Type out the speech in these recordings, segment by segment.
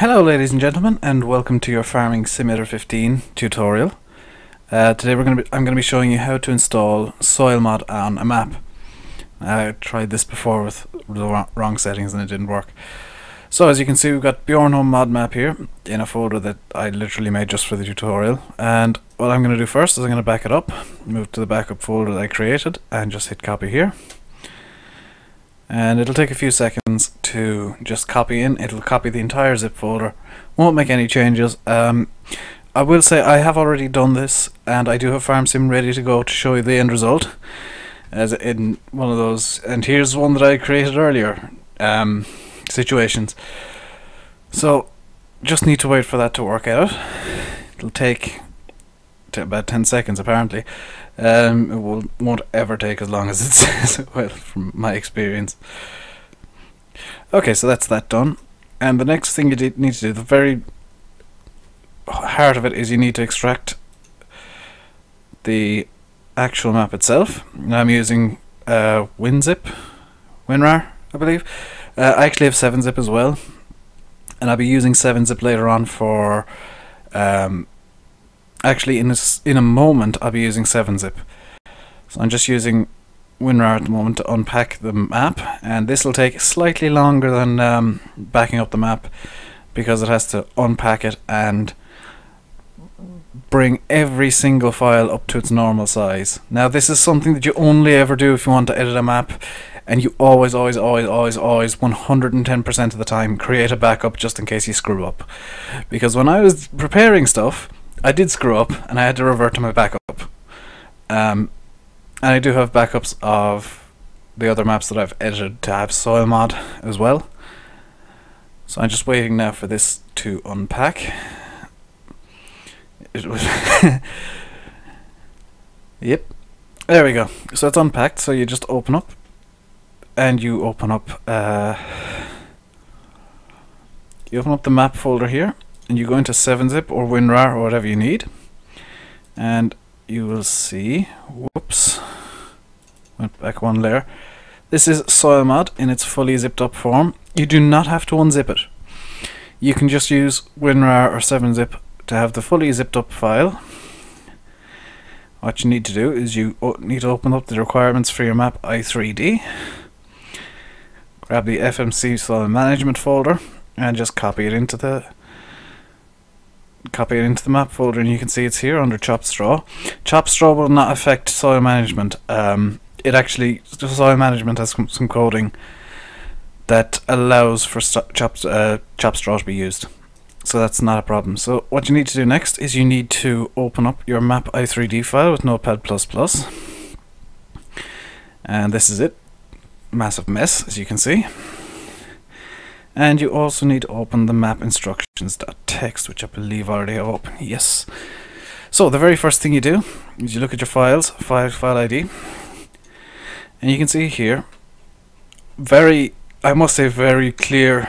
Hello ladies and gentlemen and welcome to your Farming Simulator 15 tutorial. Uh, today we're going to be, I'm going to be showing you how to install soil mod on a map. I tried this before with the wrong settings and it didn't work. So as you can see we've got Bjornholm mod map here in a folder that I literally made just for the tutorial and what I'm going to do first is I'm going to back it up, move to the backup folder that I created and just hit copy here and it'll take a few seconds to just copy in it'll copy the entire zip folder won't make any changes um, I will say I have already done this and I do have FarmSim ready to go to show you the end result as in one of those and here's one that I created earlier um, situations. So just need to wait for that to work out. It'll take about 10 seconds apparently. Um, it will, won't ever take as long as it says, well, from my experience. Okay, so that's that done. And the next thing you need to do, the very heart of it, is you need to extract the actual map itself. I'm using uh, WinZip, WinRAR, I believe. Uh, I actually have 7-zip as well, and I'll be using 7-zip later on for. Um, actually, in a, in a moment, I'll be using 7-zip. So I'm just using WinRAR at the moment to unpack the map, and this will take slightly longer than um, backing up the map because it has to unpack it and bring every single file up to its normal size. Now this is something that you only ever do if you want to edit a map and you always, always, always, always, always, 110% of the time create a backup just in case you screw up. Because when I was preparing stuff, I did screw up and I had to revert to my backup. Um, and I do have backups of the other maps that I've edited to have soil mod as well. So I'm just waiting now for this to unpack. It was yep. There we go. So it's unpacked, so you just open up and you open up uh, you open up the map folder here and you go into 7-zip or WinRAR or whatever you need and you will see. Whoops. Went back one layer. This is SoilMod in its fully zipped up form. You do not have to unzip it. You can just use WinRAR or 7-zip to have the fully zipped up file. What you need to do is you need to open up the requirements for your map i3D grab the FMC soil management folder and just copy it into the copy it into the map folder and you can see it's here under chopped straw. Chopped straw will not affect soil management. Um, it actually soil management has some, coding that allows for chopped uh, chopped straw to be used. So that's not a problem. So what you need to do next is you need to open up your map i3D file with Notepad++. And this is it massive mess, as you can see. And you also need to open the map instructions.txt, which I believe already open. Yes. So the very first thing you do is you look at your files, file file ID, and you can see here very, I must say, very clear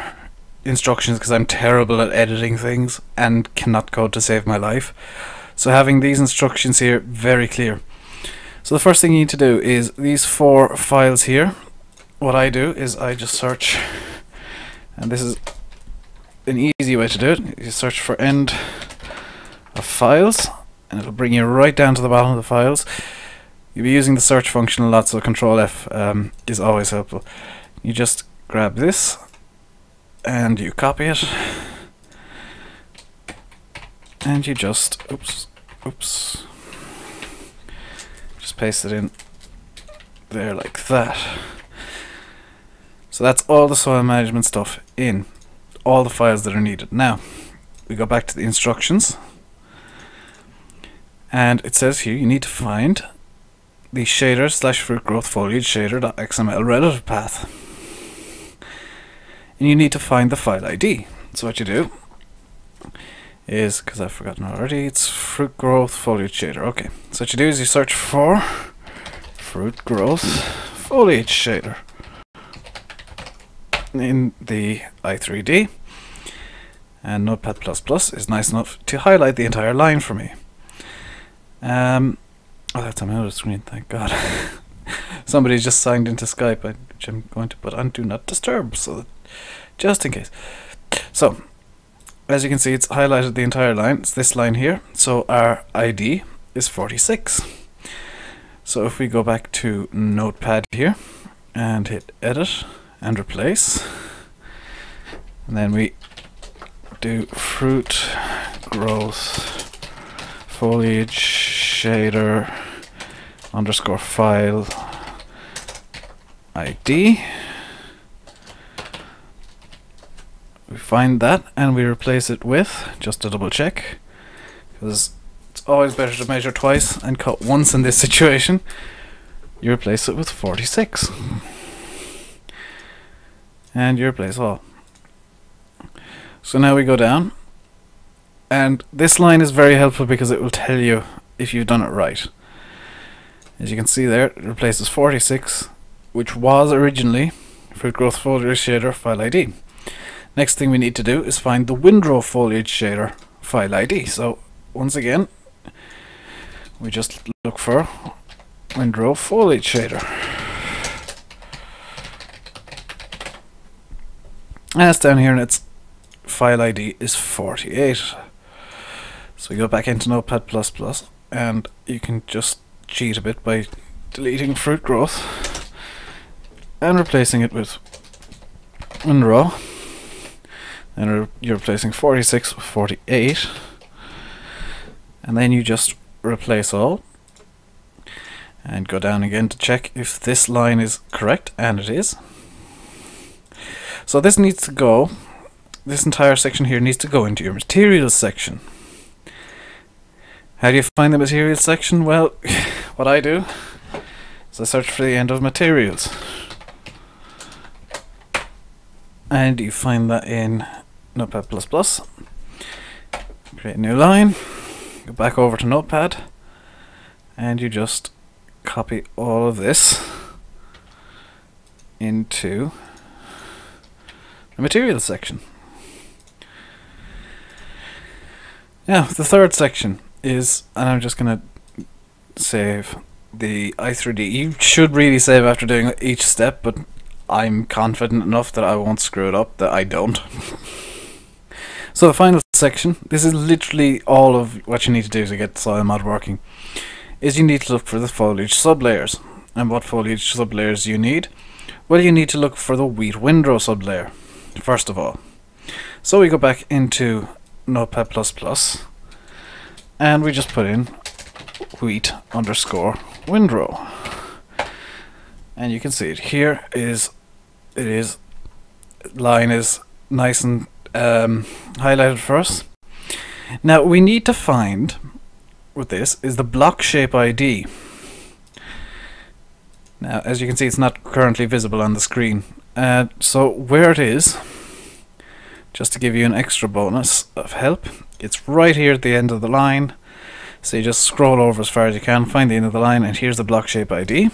instructions because I'm terrible at editing things and cannot code to save my life. So having these instructions here very clear. So the first thing you need to do is these four files here what I do is I just search, and this is an easy way to do it. You search for end of files, and it'll bring you right down to the bottom of the files. You'll be using the search function a lot, so Control F um, is always helpful. You just grab this, and you copy it, and you just, oops, oops, just paste it in there like that. So that's all the soil management stuff in all the files that are needed. Now, we go back to the instructions. And it says here you need to find the shader slash fruit growth foliage shader.xml relative path. And you need to find the file ID. So what you do is, because I've forgotten already, it's fruit growth foliage shader. Okay, so what you do is you search for fruit growth foliage shader in the i3D and Notepad++ is nice enough to highlight the entire line for me. Um, oh, that's on my other screen, thank God. Somebody's just signed into Skype, which I'm going to put on Do Not Disturb, so just in case. So, as you can see, it's highlighted the entire line. It's this line here. So our ID is 46. So if we go back to Notepad here and hit Edit and Replace, and then we do Fruit Growth Foliage Shader underscore file ID. We find that and we replace it with, just to double check, because it's always better to measure twice and cut once in this situation. You replace it with 46. And you replace all. Oh. So now we go down. And this line is very helpful because it will tell you if you've done it right. As you can see there, it replaces 46, which was originally Fruit Growth Foliage Shader File ID. Next thing we need to do is find the Windrow Foliage Shader File ID. So once again, we just look for Windrow Foliage Shader. And it's down here and its file ID is 48. So we go back into Notepad++ and you can just cheat a bit by deleting fruit growth and replacing it with Windrow. And you're replacing 46 with 48. And then you just replace all and go down again to check if this line is correct and it is so this needs to go this entire section here needs to go into your materials section. How do you find the materials section? Well what I do is I search for the end of materials. And you find that in Notepad++ create a new line go back over to Notepad and you just copy all of this into the materials section. Now, the third section is, and I'm just going to save the i3D. You should really save after doing each step, but I'm confident enough that I won't screw it up that I don't. so the final section, this is literally all of what you need to do to get soil mod working is you need to look for the foliage sublayers. And what foliage sublayers you need? Well, you need to look for the wheat windrow sublayer, first of all. So we go back into Notepad++, and we just put in wheat underscore windrow. And you can see it here is, it is, line is nice and um, highlighted for us. Now we need to find with this is the block shape ID. Now, as you can see, it's not currently visible on the screen. Uh, so where it is, just to give you an extra bonus of help, it's right here at the end of the line. So you just scroll over as far as you can, find the end of the line, and here's the block shape ID.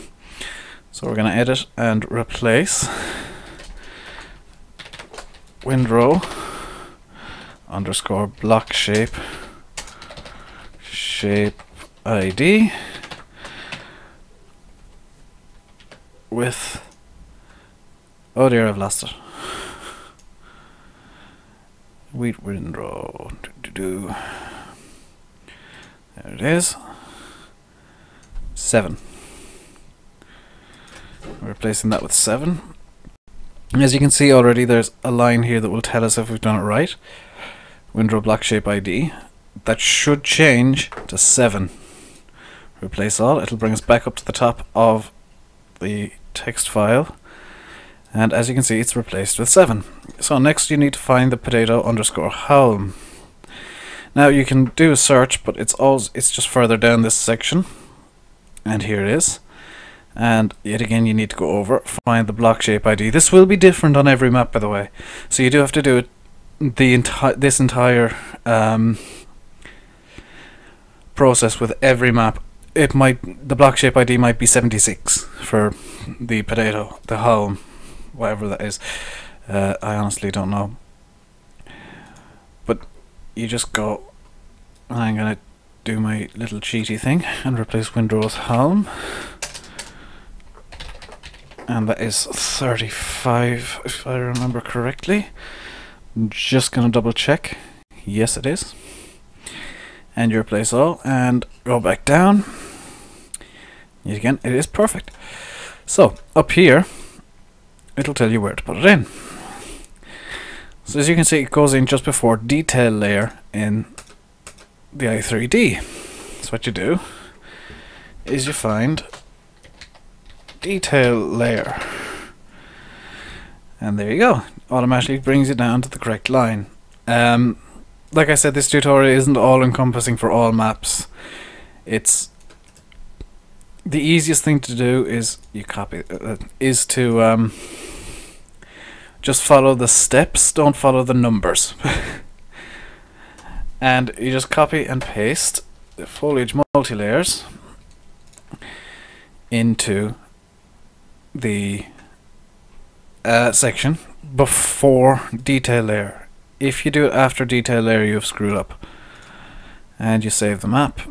So we're going to edit and replace windrow underscore block shape shape ID with oh dear I've lost it wheat windrow do, do, do. there it is. Seven. Replacing that with seven. As you can see already there's a line here that will tell us if we've done it right. Windrow block shape ID that should change to 7. Replace all, it'll bring us back up to the top of the text file and as you can see it's replaced with 7. So next you need to find the potato underscore haulm. Now you can do a search but it's always it's just further down this section and here it is and yet again you need to go over find the block shape ID. This will be different on every map by the way so you do have to do it the entire this entire um, process with every map. It might the block shape ID might be 76 for the potato, the haulm, whatever that is. Uh, I honestly don't know. But you just go. I'm gonna do my little cheaty thing and replace Windrow's haulm. And that is 35 if I remember correctly. I'm just gonna double check. Yes, it is. And you replace all and go back down. Yet again, it is perfect. So, up here, it'll tell you where to put it in. So as you can see, it goes in just before detail layer in the i3D. So what you do is you find detail layer. And there you go. Automatically brings you down to the correct line. Um, like I said, this tutorial isn't all encompassing for all maps. It's the easiest thing to do is you copy uh, is to um, just follow the steps. Don't follow the numbers. and you just copy and paste the foliage multi-layers into the uh, section before detail layer. If you do it after detail layer, you've screwed up. And you save the map,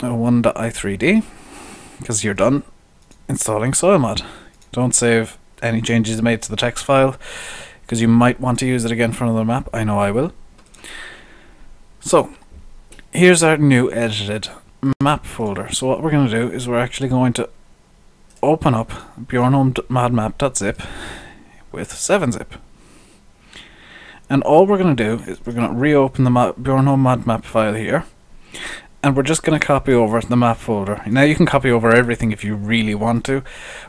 uh, 1.i3d, because you're done installing SoilMod. Don't save any changes made to the text file, because you might want to use it again for another map. I know I will. So, here's our new edited map folder. So what we're going to do is we're actually going to open up bjornholmmodmap.zip with 7-zip. And all we're going to do is we're going to reopen the Bjornholm mod map file here. And we're just going to copy over the map folder. Now you can copy over everything if you really want to,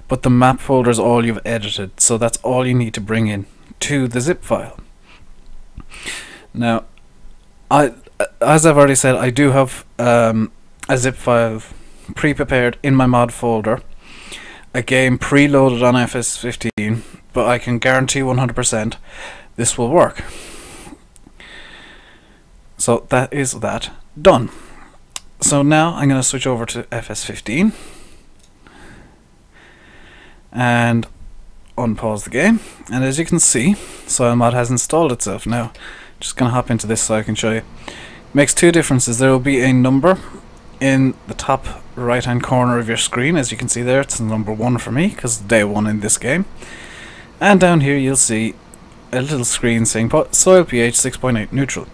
but the map folder is all you've edited, so that's all you need to bring in to the zip file. Now, I, as I've already said, I do have um, a zip file pre-prepared in my mod folder, a game preloaded on FS15 but I can guarantee 100% this will work. So that is that done. So now I'm going to switch over to FS15 and unpause the game. And as you can see, SoilMod has installed itself. Now, just going to hop into this so I can show you. Makes two differences. There will be a number in the top right hand corner of your screen. As you can see there, it's number one for me because day one in this game. And down here you'll see a little screen saying soil pH 6.8 neutral.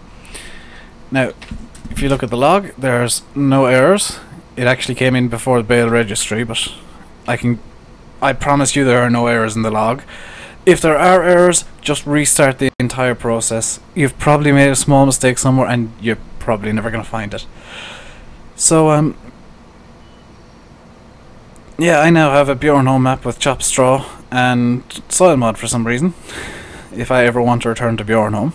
Now, if you look at the log, there's no errors. It actually came in before the bale registry, but I can, I promise you there are no errors in the log. If there are errors, just restart the entire process. You've probably made a small mistake somewhere and you're probably never going to find it. So, um, yeah, I now have a Bjornholm map with chopped straw and soil mod for some reason. If I ever want to return to Bjornholm,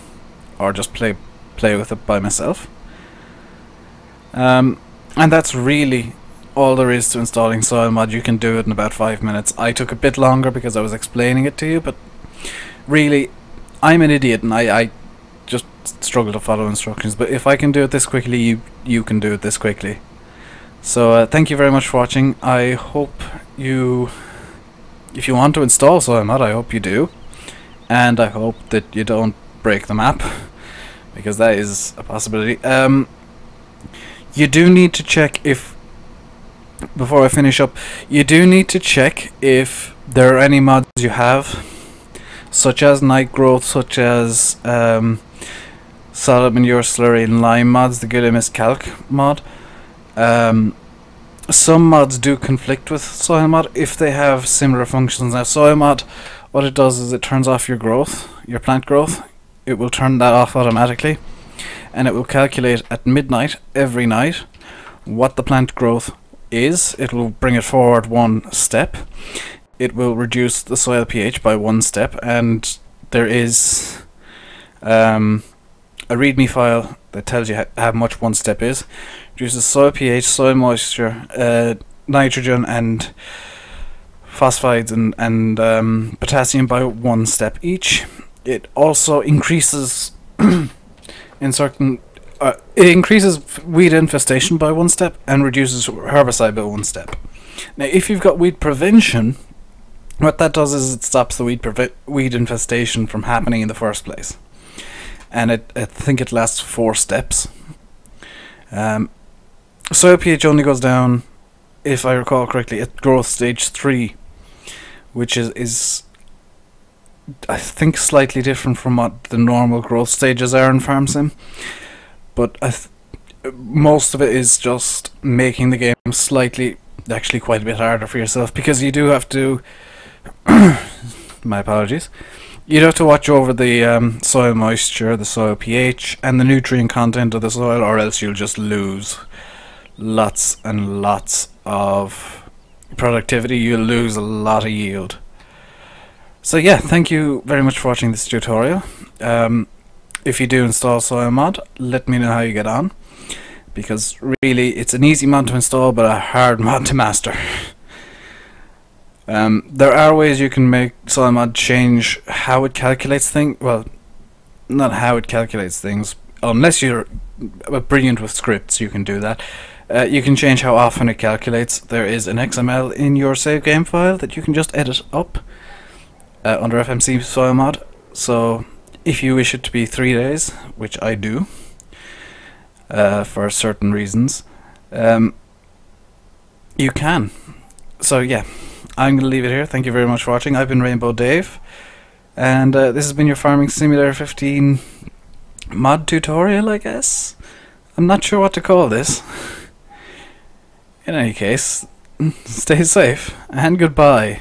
or just play play with it by myself. Um, and that's really all there is to installing soil mod. You can do it in about five minutes. I took a bit longer because I was explaining it to you, but really, I'm an idiot and I, I just struggle to follow instructions. But if I can do it this quickly, you you can do it this quickly. So uh, thank you very much for watching. I hope you if you want to install SoilMod, I hope you do. And I hope that you don't break the map, because that is a possibility. Um, you do need to check if, before I finish up, you do need to check if there are any mods you have, such as Night Growth, such as um, Solid Manure Slurry and Lime mods, the Guillemets Calc mod. Um, some mods do conflict with soil mod if they have similar functions. Now soil mod what it does is it turns off your growth, your plant growth. It will turn that off automatically and it will calculate at midnight every night what the plant growth is. It will bring it forward one step. It will reduce the soil pH by one step and there is um, a readme file that tells you how much one step is reduces soil pH, soil moisture, uh, nitrogen, and phosphides and, and um, potassium by one step each. It also increases in certain uh, it increases weed infestation by one step and reduces herbicide by one step. Now, if you've got weed prevention, what that does is it stops the weed weed infestation from happening in the first place, and it I think it lasts four steps. Um, soil pH only goes down, if I recall correctly, at growth stage 3, which is, is I think slightly different from what the normal growth stages are in FarmSim. but I most of it is just making the game slightly, actually quite a bit harder for yourself because you do have to. my apologies. You'd have to watch over the um, soil moisture, the soil pH, and the nutrient content of the soil, or else you'll just lose lots and lots of productivity. You'll lose a lot of yield. So yeah, thank you very much for watching this tutorial. Um, if you do install soil mod, let me know how you get on. Because really, it's an easy mod to install, but a hard mod to master. Um, there are ways you can make SoilMod change how it calculates things. Well, not how it calculates things. Unless you're brilliant with scripts, you can do that. Uh, you can change how often it calculates. There is an XML in your save game file that you can just edit up uh, under FMC soil mod. So if you wish it to be three days, which I do, uh, for certain reasons, um, you can. So yeah. I'm going to leave it here. Thank you very much for watching. I've been Rainbow Dave, and uh, this has been your Farming Simulator 15 mod tutorial, I guess? I'm not sure what to call this. In any case, stay safe, and goodbye.